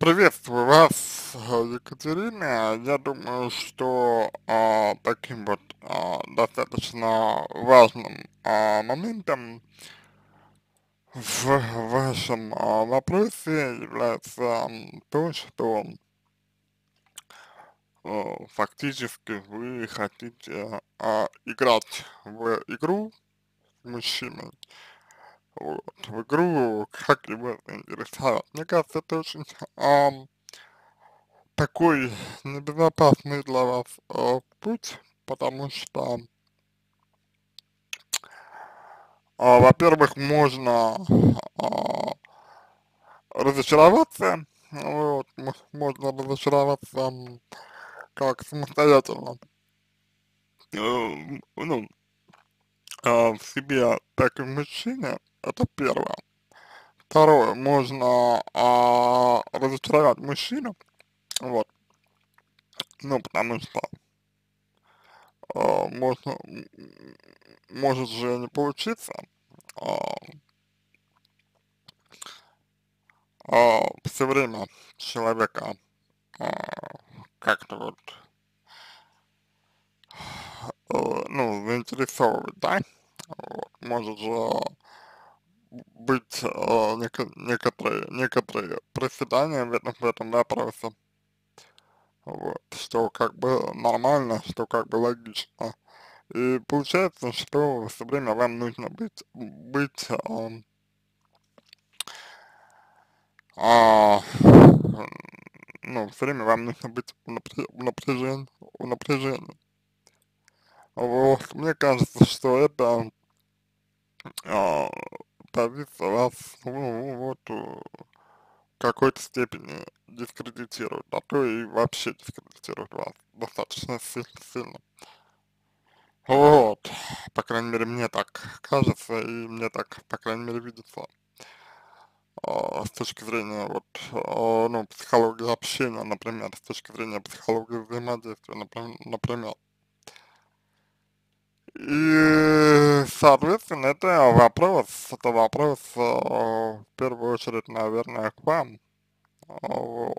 Приветствую вас, Екатерина. Я думаю, что а, таким вот а, достаточно важным а, моментом в вашем а, вопросе является то, что э, фактически вы хотите а, играть в игру с мужчиной, вот, в игру, как его заинтересовать. Мне кажется, это очень ам, такой небезопасный для вас э, путь, потому что, а, во-первых, можно а, разочароваться, вот, мо- можно разочароваться как самостоятельно, э, ну, а, в себе, так и в мужчине, это первое. Второе, можно а, разочаровать мужчину, вот, ну, потому что а, можно, может же не получиться, а, а, все время человека а, как-то вот, э, ну, заинтересовывать, да, может же быть э, неко некоторые, некоторые проседания в этом, в этом вопросе, вот, что как бы нормально, что как бы логично. И получается, что все время вам нужно быть, быть, ам, а, ну, все время вам нужно быть в напря- в напряжении, в напряжении. Вот, мне кажется, что это а, позиция вас, ну, вот, э, какой-то степени дискредитирует, а то и вообще дискредитирует вас достаточно си- сильно. Вот, по крайней мере, мне так кажется, и мне так, по крайней мере, видится, а, с точки зрения, вот, а, ну, психологии общения, например, с точки зрения психологии взаимодействия, например. И, соответственно, это вопрос, это вопрос, а, в первую очередь, наверное, к вам, вот.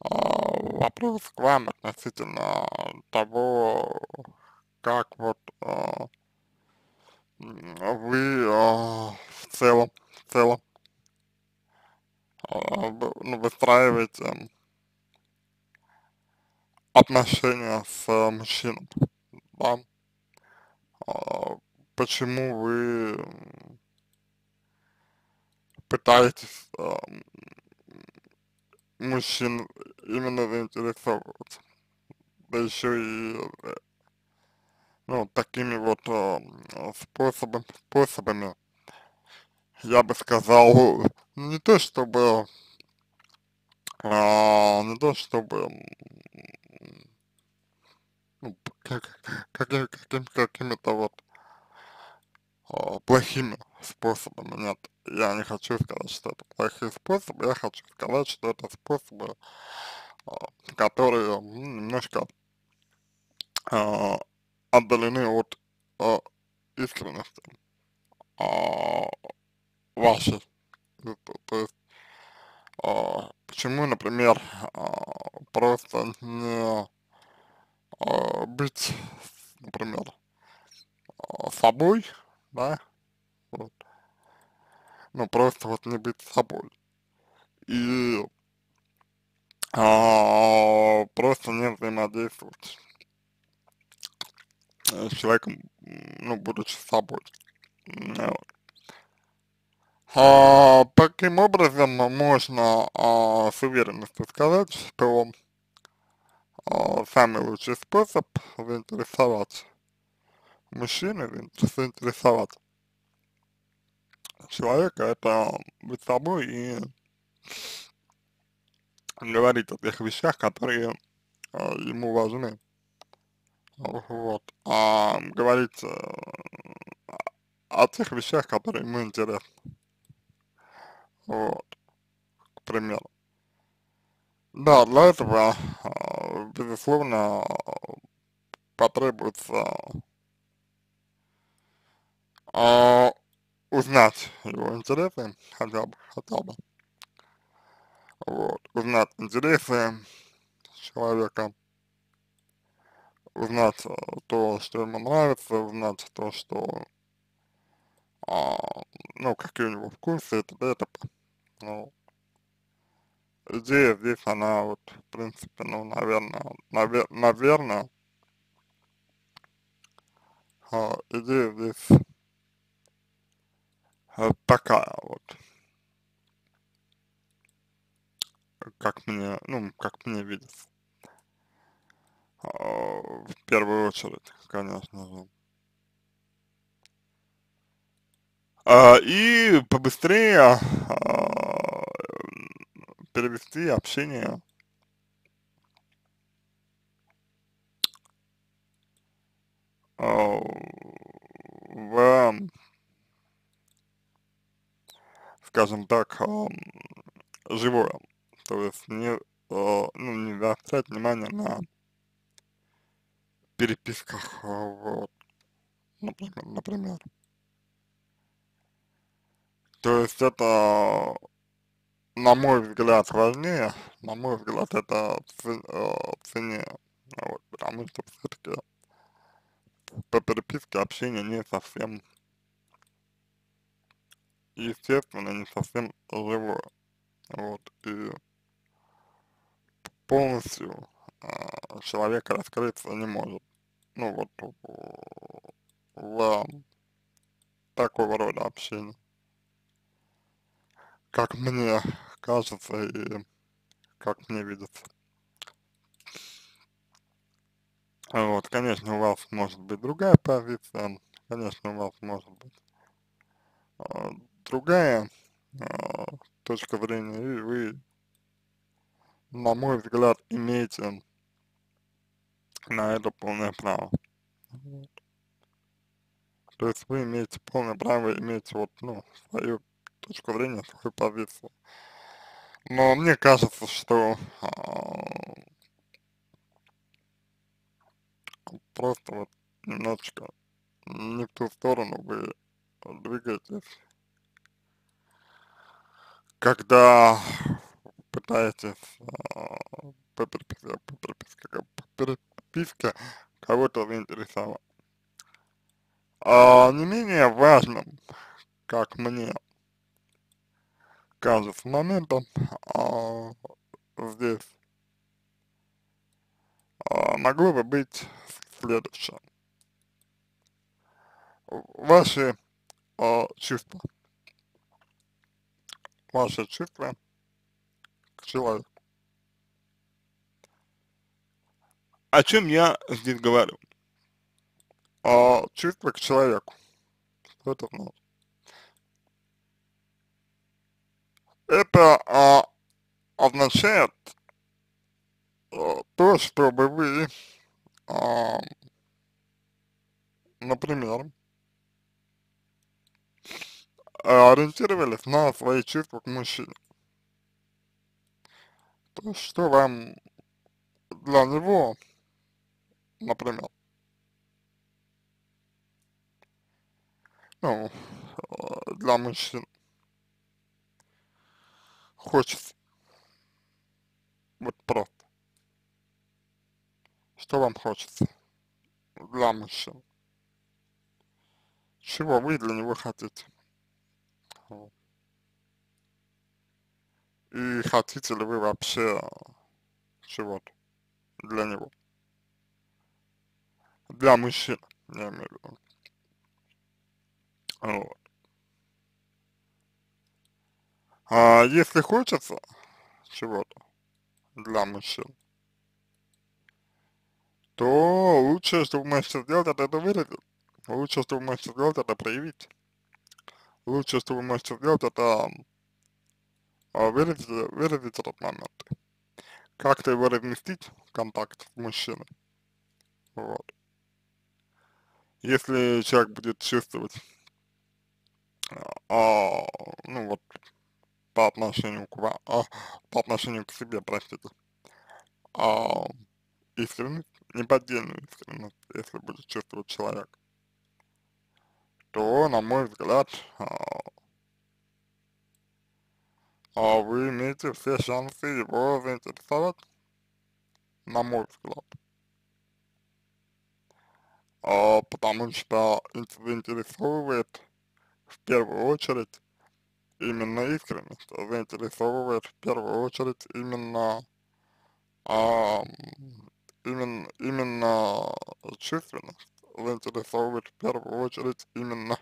А, вопрос к вам относительно того, как вот м, вы а, в целом, в целом ну, выстраиваете отношения с мужчиной, да, А, почему вы пытаетесь а, мужчин именно заинтересовывать, да еще и, э, ну, такими вот а, м, способами, способами, я бы сказал, не то чтобы, а, не то чтобы, ну, как, каким, каким, какими-то вот а, плохими способами. Нет, я не хочу сказать, что это плохие способы, я хочу сказать, что это способы, а, которые немножко а, отдалены от а, искренности а, вашей. Ну, То, то есть, а, почему, например, а, просто не а, быть, например, а, собой, да, вот, ну просто вот не быть собой. И а, просто не взаимодействовать с человеком, ну, будучи собой. Вот. А, таким образом можно а, с уверенностью сказать, что а, самый лучший способ заинтересовать мужчины, заин- заинтересовать человека, это быть собой и говорить о тех вещах, которые а, ему важны. Вот. А говорить э, о тех вещах, которые ему интересны. Вот, к примеру. Да, для этого, а, безусловно, потребуется а, узнать его интересы хотя бы, хотя бы. вот, узнать интересы человека, узнать э, то, что ему нравится, узнать то, что, а, ну, какие у него вкусы, и т.п. Ну, идея здесь, она вот, в принципе, ну, наверное, навер наверное, а, идея здесь такая вот, как мне, ну, как мне видится. А, в первую очередь, конечно же. А, и побыстрее а, перевести общение в, скажем так, а, живое. То есть не, а, ну, не заострять внимание на переписках, вот, например, например. То есть это, на мой взгляд, важнее, на мой взгляд, это ценнее, вот, потому что все-таки по переписке общение не совсем естественно, не совсем живое, вот, и полностью э, человек раскрыться не может, ну вот, в такого рода общении как мне кажется и как мне видится. Вот, конечно, у вас может быть другая позиция, конечно, у вас может быть э, другая э, точка зрения, и вы, на мой взгляд, имеете на это полное право. То есть вы имеете полное право иметь вот, ну, свою точку зрения, свою позицию. Но мне кажется, что а, просто вот немножечко не в ту сторону вы двигаетесь, когда пытаетесь а, по переписке, по переписке, переписке кого-то заинтересовать. А не менее важным, как мне кажется моментом а, здесь а, могло бы быть следующее. Ваши а, чувства, ваши чувства к человеку. О чем я здесь говорю? А, чувства к человеку. Что это значит? это а, означает а, то, чтобы вы, а, например, ориентировались на свои чувства к мужчине. То есть, что вам для него, например, ну, для мужчин, хочется. Вот просто. Что вам хочется для мужчин? Чего вы для него хотите? И хотите ли вы вообще чего-то для него? Для мужчин, я имею в виду. Вот. А если хочется чего-то для мужчин, то лучшее, что вы можете сделать, это это выразить. Лучшее, что вы можете сделать, это проявить. Лучшее, что вы можете сделать, это выразить, выразить этот момент. Как-то его разместить в контакт с мужчиной. Вот. Если человек будет чувствовать, а, ну вот, по отношению к вам, а, по отношению к себе, простите, а, искренность, неподдельную искренность, если будет чувствовать человек, то, на мой взгляд, а, а, вы имеете все шансы его заинтересовать, на мой взгляд. А, потому что заинтересовывает в первую очередь именно искренность, заинтересовывает в первую очередь именно, а, именно, именно чувственность, заинтересовывает в первую очередь именно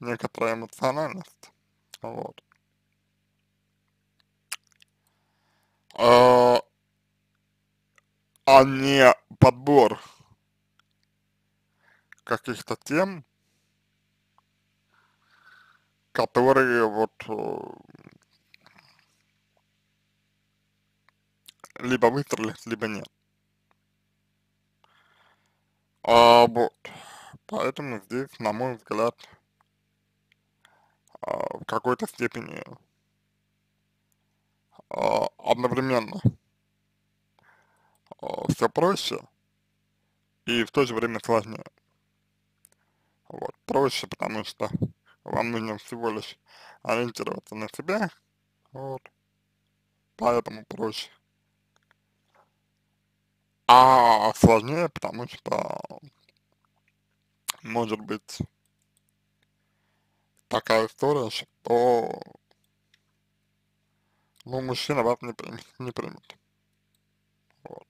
некоторая эмоциональность, вот. А, а не подбор каких-то тем, которые вот э, либо выстрелят, либо нет. А, вот. Поэтому здесь, на мой взгляд, а, в какой-то степени а, одновременно а, все проще и в то же время сложнее. Вот, проще, потому что вам нужно всего лишь ориентироваться на себя, вот, поэтому проще. А сложнее, потому что может быть такая история, что ну, мужчина вас не примет, не примет. Вот.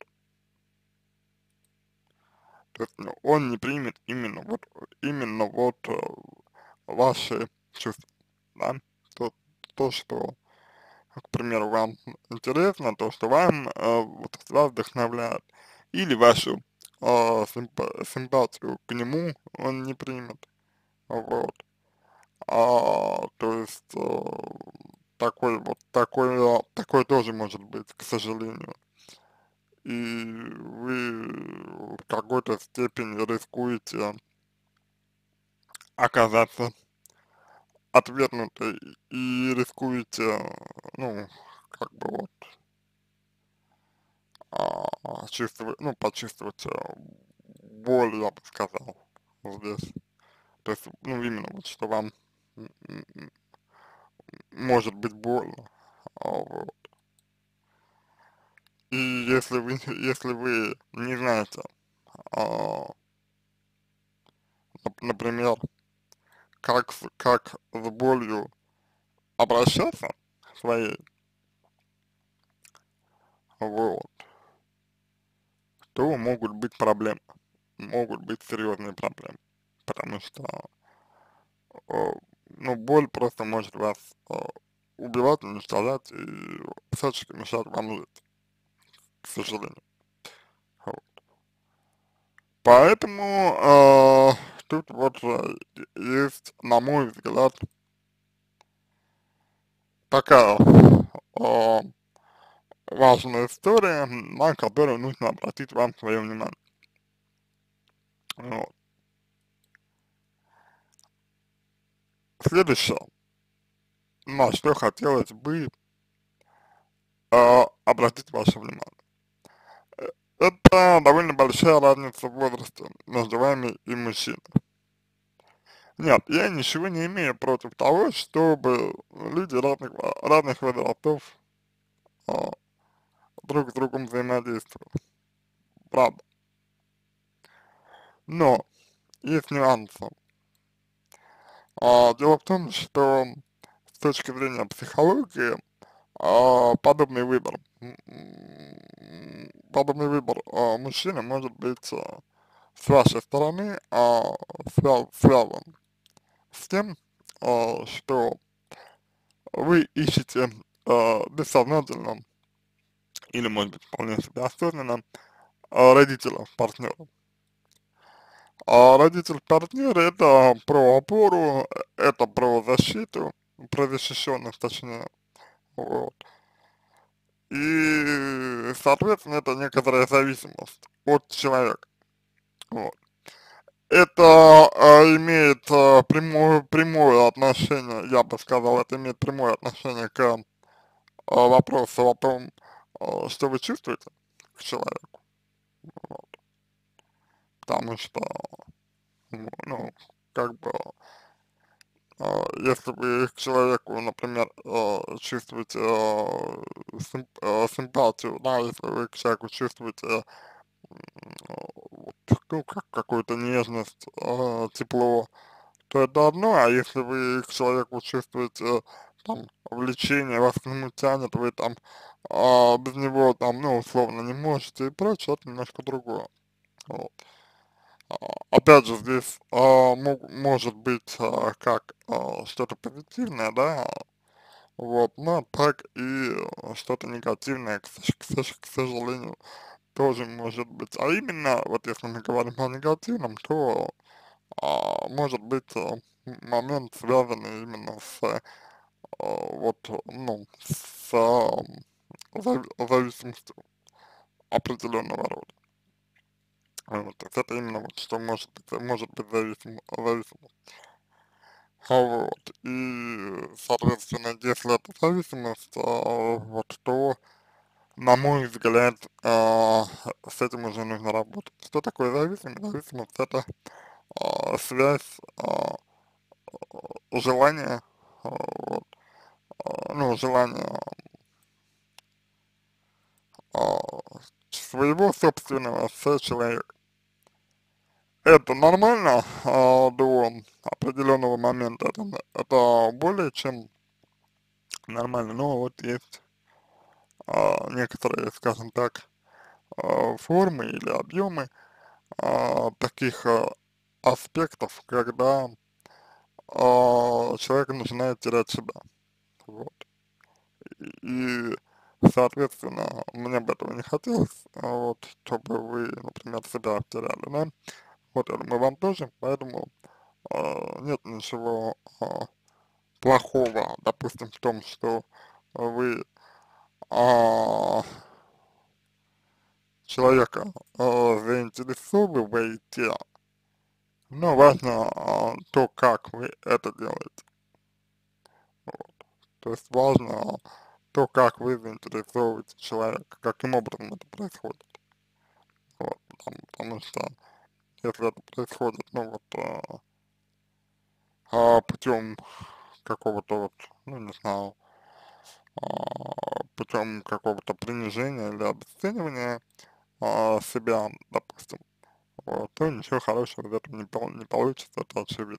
То есть ну, он не примет именно вот, именно вот э, ваши чувства, да, то, то, что, к примеру, вам интересно, то, что вам э, вот, вас вдохновляет, или вашу э, симпа симпатию к нему он не примет, вот, а, то есть э, такой вот, такой, такой тоже может быть, к сожалению, и вы в какой-то степени рискуете оказаться отвергнутой и рискуете, ну, как бы вот, а, чувствовать, ну, почувствовать а, боль, я бы сказал, здесь. То есть, ну, именно вот, что вам может быть больно, а, вот. И если вы, если вы не знаете, а, например, как, как с болью обращаться своей, вот, то могут быть проблемы, могут быть серьезные проблемы, потому что, э, ну, боль просто может вас э, убивать, уничтожать и всячески мешать вам жить к сожалению. Вот. Поэтому э, тут вот есть, на мой взгляд, такая э, важная история, на которую нужно обратить вам свое внимание. Вот. Следующее, на что хотелось бы э, обратить ваше внимание. Это довольно большая разница в возрасте между вами и мужчиной. Нет, я ничего не имею против того, чтобы люди разных, разных возрастов а, друг с другом взаимодействовали. Правда. Но есть нюансы. А, дело в том, что с точки зрения психологии а, подобный выбор подобный выбор э, мужчины может быть э, с вашей стороны э, связ связан с тем, э, что вы ищете э, бессознательно или может быть вполне себе осознанно э, родителя партнера. А родитель партнера это про опору, это про защиту, про защищенность точнее, вот. И, соответственно, это некоторая зависимость от человека. Вот. Это э, имеет э, прямое, прямое отношение, я бы сказал, это имеет прямое отношение к э, вопросу о том, э, что вы чувствуете к человеку. Вот. Потому что, ну, как бы, э, если вы к человеку, например, э, чувствуете э, сим, э, симпатию, да, если вы к человеку чувствуете э, ну, как какую-то нежность, э, тепло, то это одно, а если вы к человеку чувствуете там влечение, вас к нему тянет, вы там а, без него там, ну, условно не можете и прочее, это немножко другое. Вот. А, опять же, здесь а, может быть а, как а, что-то позитивное, да, вот, но так и что-то негативное, к, к, к сожалению, тоже может быть. А именно, вот если мы говорим о негативном, то а, может быть а, момент связанный именно с а, вот, ну, с а, зави зависимостью определенного рода. Вот, то это именно вот что может быть, может быть зависимо, зависимо. Вот, и, соответственно, если это зависимость, а, вот, то, на мой взгляд, а, с этим уже нужно работать. Что такое зависимость? Зависимость это а, связь, а, желание, а, вот, а, ну, желание а, своего собственного с человеком. Это нормально а, до определенного момента, это, это более чем нормально, но вот есть а, некоторые, скажем так, а, формы или объемы а, таких а, аспектов, когда а, человек начинает терять себя, вот, и Соответственно, мне бы этого не хотелось, а вот, чтобы вы, например, себя теряли, да, вот, думаю, вам тоже, поэтому э, нет ничего э, плохого, допустим, в том, что вы э, человека э, заинтересовываете, но важно э, то, как вы это делаете, вот, то есть важно то, как вы заинтересовываете человека, каким образом это происходит. Вот, потому, потому что если это происходит, ну вот, а, а путем какого-то вот, ну не знаю, а, путем какого-то принижения или обесценивания а, себя, допустим, вот, то ничего хорошего из этого не, не получится, это очевидно.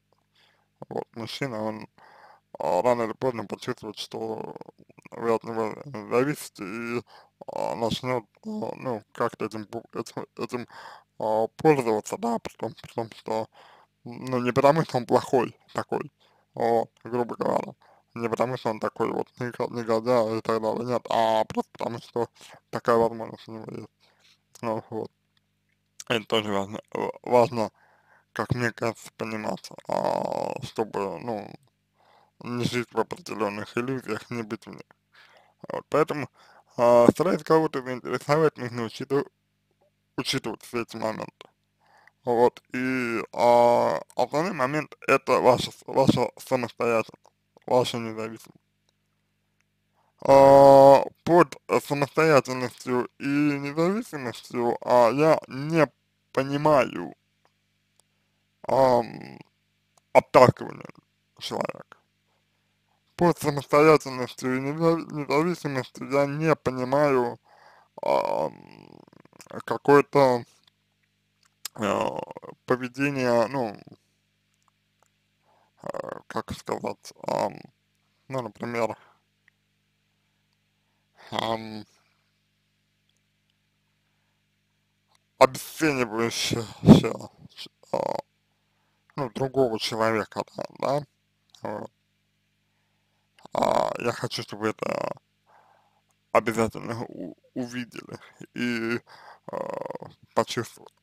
Вот, мужчина, он рано или поздно почувствует, что вы от него зависите и а, начнет, а, ну, как-то этим, этим, этим а, пользоваться, да, потому, потому что, ну, не потому что он плохой такой, вот, грубо говоря, не потому что он такой вот негодяй и так далее, нет, а просто потому что такая возможность у него есть, ну, вот. Это тоже важно, важно, как мне кажется, понимать, а, чтобы, ну, не жить в определенных иллюзиях, не быть в них. Вот, поэтому, а, стараясь кого-то заинтересовать, нужно учитывать, учитывать все эти моменты. Вот, и а, основной момент это ваша, ваша самостоятельность, ваша независимость. А, под самостоятельностью и независимостью а, я не понимаю а, отталкивания человека по самостоятельности и независимости я не понимаю э, какое-то э, поведение, ну, э, как сказать, э, ну, например, э, обесценивающее э, ну, другого человека, да, да, вот а, я хочу, чтобы это обязательно увидели и а, почувствовали.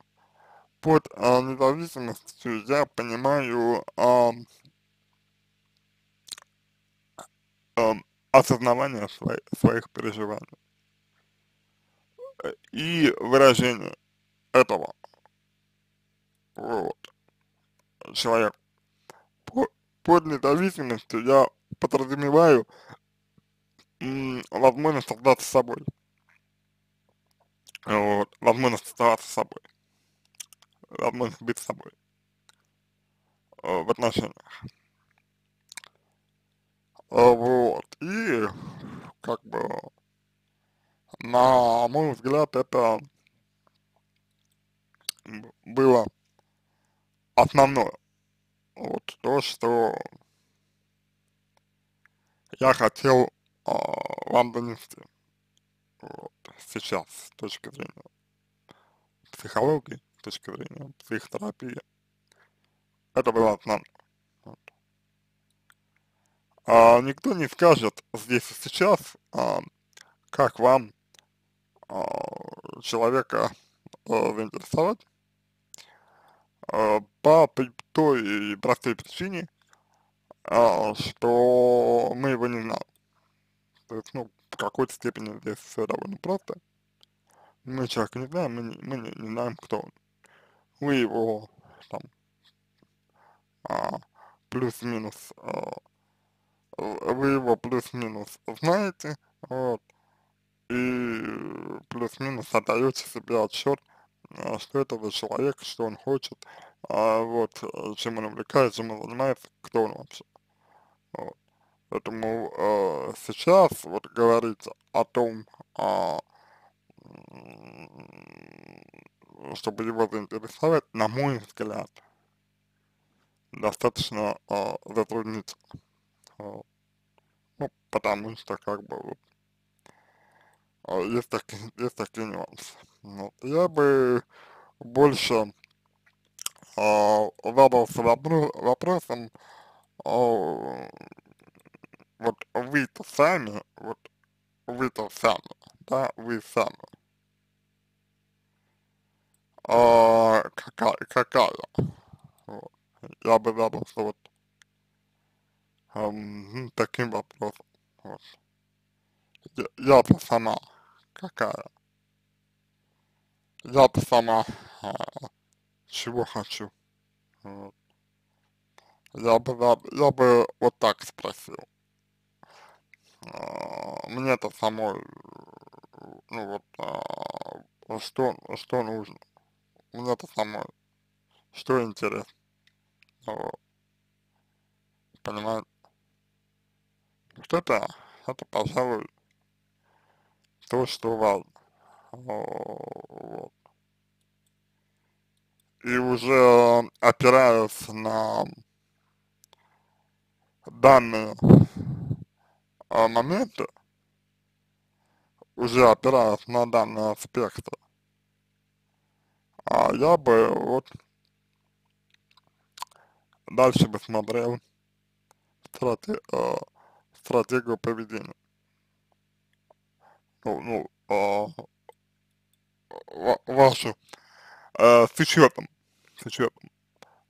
Под а, независимостью я понимаю а, а, осознавание свои, своих переживаний и выражение этого вот, человек. Под независимостью я подразумеваю возможность оставаться собой. Вот, возможность оставаться собой. Возможность быть собой. Э, в отношениях. вот, и, как бы, на мой взгляд, это было основное, вот, то, что я хотел э, вам донести, вот, сейчас, с точки зрения психологии, с точки зрения психотерапии, это было основное. Вот. А, никто не скажет здесь и сейчас, а, как вам а, человека а, заинтересовать, а, по той простой причине, а, что мы его не знаем. То есть, ну, в какой-то степени здесь все довольно просто. Мы человека не знаем, мы не, мы не, не знаем, кто он. Вы его там а, плюс-минус, а, вы его плюс-минус знаете, вот, и плюс-минус отдаете себе отчет, а, что это за человек, что он хочет, а, вот, чем он увлекается, чем он занимается, кто он вообще. Вот. Поэтому э, сейчас вот говорить о том, э, чтобы его заинтересовать, на мой взгляд, достаточно э, затруднительно. Э, ну, потому что как бы вот э, есть такие, есть такие нюансы. Вот. Я бы больше э, задался вопро вопросом, э, вот вы-то сами, вот вы-то сами, да, вы сами, а, какая, какая, вот. я бы задался вот эм, таким вопросом, вот. Я-то сама какая, я-то сама а, чего хочу, вот. Я бы, я бы вот так спросил. А, мне-то самой, ну вот, а, что, что нужно, мне-то самой, что интересно, вот, понимаете, вот это, это, пожалуй, то, что важно, вот, и уже опираясь на данные а, моменты, уже опираясь на данные аспекты, а я бы вот дальше бы смотрел страте, э, стратегию поведения. Ну, ну э, вашу, э, с учетом, с учетом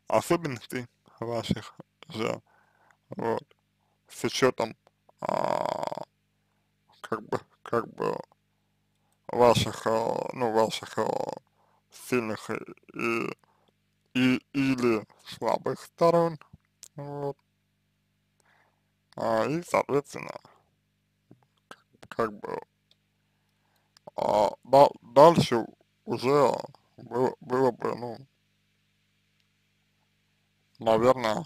особенностей ваших же, вот, с учетом а, как бы, как бы ваших, а, ну, ваших а, сильных и, и или слабых сторон, вот, а, и, соответственно, как, как бы, а, да, дальше уже было, было бы, ну, наверное,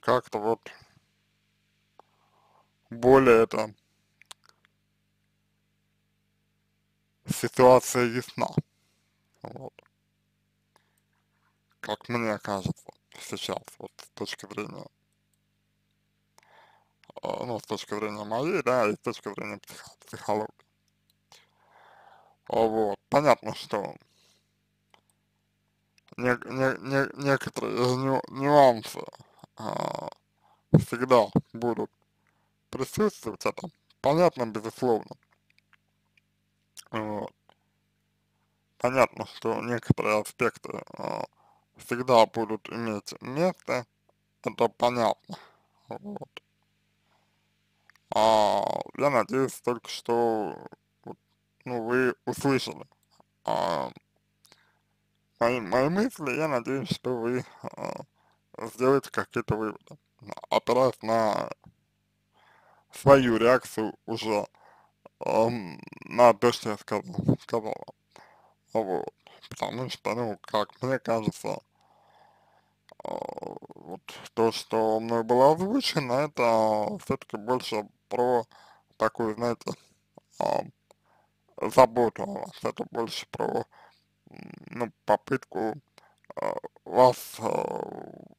как-то вот более это ситуация ясна. Вот. Как мне кажется сейчас, вот с точки зрения, э, ну, с точки зрения моей, да, и с точки зрения псих, психологии. Вот. Понятно, что не, не, не, некоторые ню, нюансы а, всегда будут присутствовать, это понятно, безусловно. Вот. Понятно, что некоторые аспекты а, всегда будут иметь место, это понятно. Вот. А, я надеюсь только, что ну, вы услышали а, мои, мои мысли, я надеюсь, что вы а, сделаете какие-то выводы, опираясь на свою реакцию уже эм, на то, что я сказал, сказала. Вот. Потому что, ну, как мне кажется, э, вот то, что мной было озвучено, это все-таки больше про такую, знаете, а, заботу о вас, это больше про, ну, попытку а, вас вот,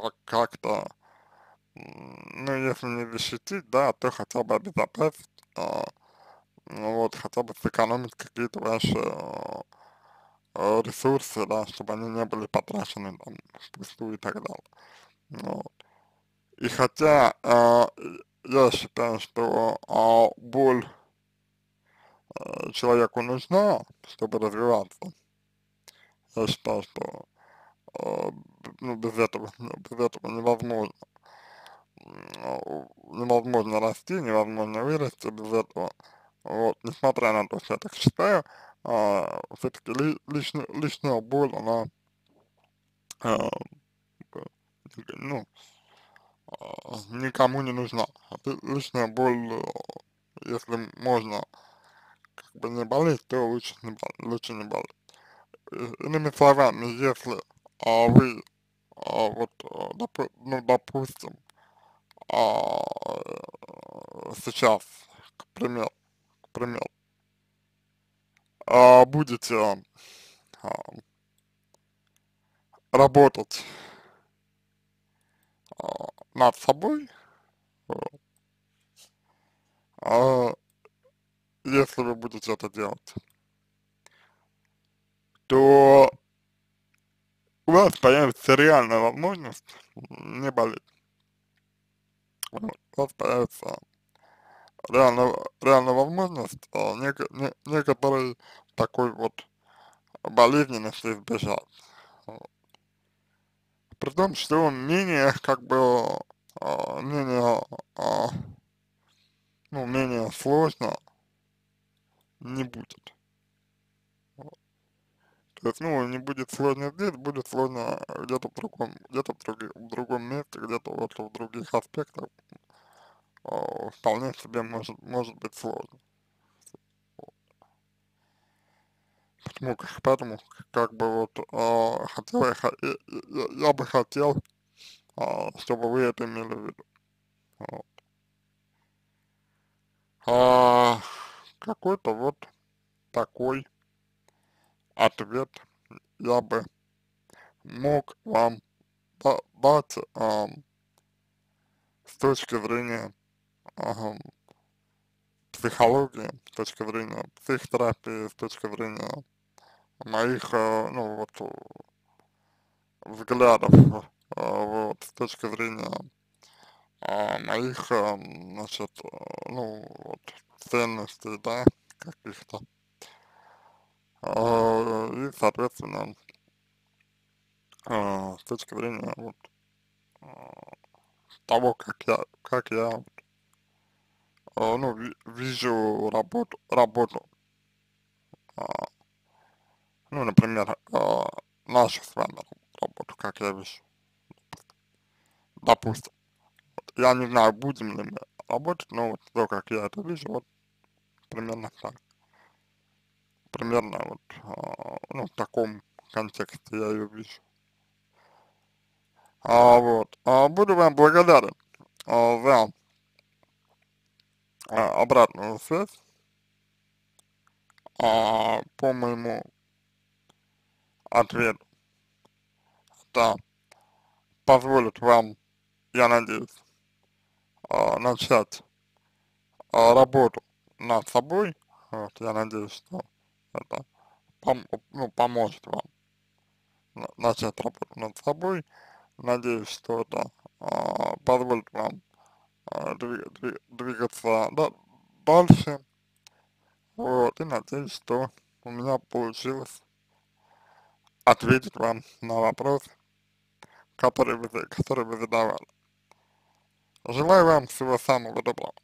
как- как-то, ну, если не защитить, да, то хотя бы обезопасить, а, ну, вот, хотя бы сэкономить какие-то ваши а, ресурсы, да, чтобы они не были потрачены там впустую и так далее. Вот. И хотя а, я считаю, что а, боль человеку нужна, чтобы развиваться, я считаю, что ну, без этого, без этого невозможно. Невозможно расти, невозможно вырасти без этого. Вот, несмотря на то, что я так считаю, а, все-таки ли, личная, личная боль, она, а, ну, а, никому не нужна. Личная боль, э, если можно как бы не болеть, то лучше не, лучше не болеть. Иными словами, если а, вы а, вот, допу ну, допустим, а, сейчас, к примеру, к примеру, а, будете а, работать а, над собой, а, если вы будете это делать, то у вас появится реальная возможность не болеть. У вас появится реально, реальная возможность а, нек, не, некоторой такой вот болезненности избежать. Вот. При том, что менее, как бы, а, менее, а, ну, менее сложно не будет. То есть, ну, не будет сложно здесь, будет сложно где-то в другом, где-то в, друг, в другом месте, где-то вот в других аспектах э, вполне себе может, может быть сложно. Потому, поэтому как бы вот э, хотел, я, я, я бы хотел, э, чтобы вы это имели в виду. Вот. А, какой-то вот такой ответ я бы мог вам дать э, с точки зрения э, психологии, с точки зрения психотерапии, с точки зрения моих, э, ну вот, взглядов, э, вот, с точки зрения э, моих, э, значит, ну, вот, ценностей, да, каких-то. Э, и, соответственно, э, с точки зрения вот, э, того, как я, как я ну, вижу работу, работу, ну, например, нашу с вами работу, как я вижу, допустим. Я не знаю, будем ли мы работать, но вот то, как я это вижу, вот примерно так. Примерно вот, э, ну, в таком контексте я ее вижу. А, вот. А, буду вам благодарен а, за а, обратную связь а, по моему ответу. Это позволит вам, я надеюсь, а, начать а, работу над собой. Вот, я надеюсь, что это пом ну, поможет вам начать работу над собой. Надеюсь, что это а, позволит вам двиг, двигаться да, дальше. Вот, и надеюсь, что у меня получилось ответить вам на вопрос, который вы, который вы задавали. Желаю вам всего самого доброго.